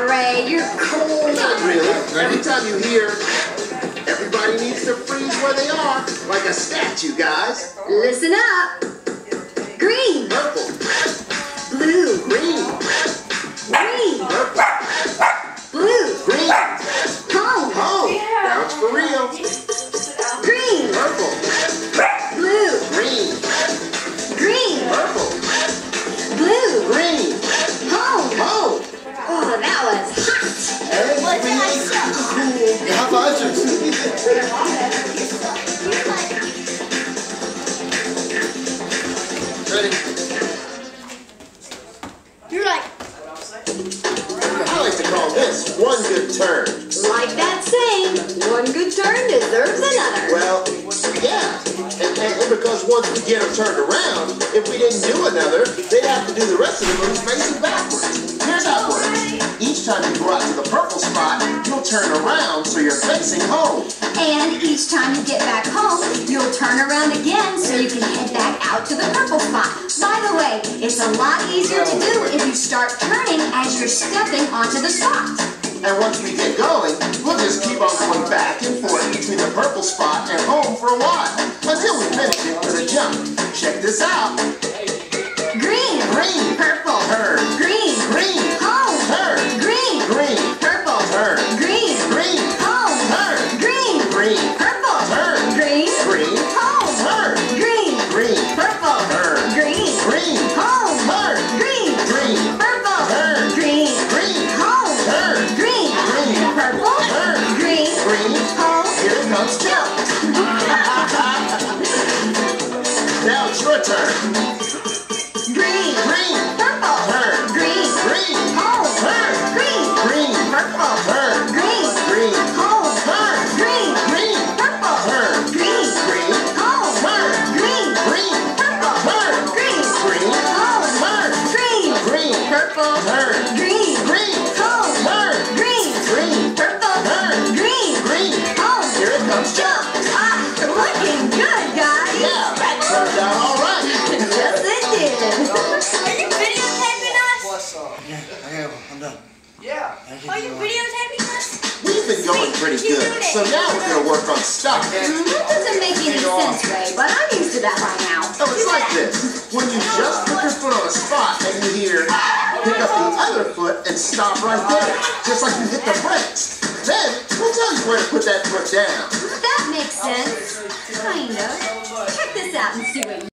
Ray, you're cool. Not really. Every time you hear, everybody needs to freeze where they are, like a statue, guys. Listen up. Green, High five, Ready? You're like, I like to call this one good turn. Like that saying, one good turn deserves another. Well, yeah. And, and, and because once we get them turned around, if we didn't do another, they'd have to do the rest of the moves facing backwards. Here's how it works. Each time you each time you get back home, you'll turn around again so you can head back out to the purple spot. By the way, it's a lot easier to do if you start turning as you're stepping onto the spot. And once we get going, we'll just keep on going back and forth between the purple spot and home for a while until we finish it with a jump. Check this out. Green, Green, purple, now it's your turn. Done. Yeah. Are you videotaping us? We've been going pretty good, so now we're gonna work on stuff. Mm, That doesn't make any sense, Ray, but I'm used to that by now. So it's like this. When you just put your foot on a spot and you hear, pick up the other foot and stop right there, just like you hit the brakes. Then we'll tell you where to put that foot down. That makes sense. Kind of. Check this out and see what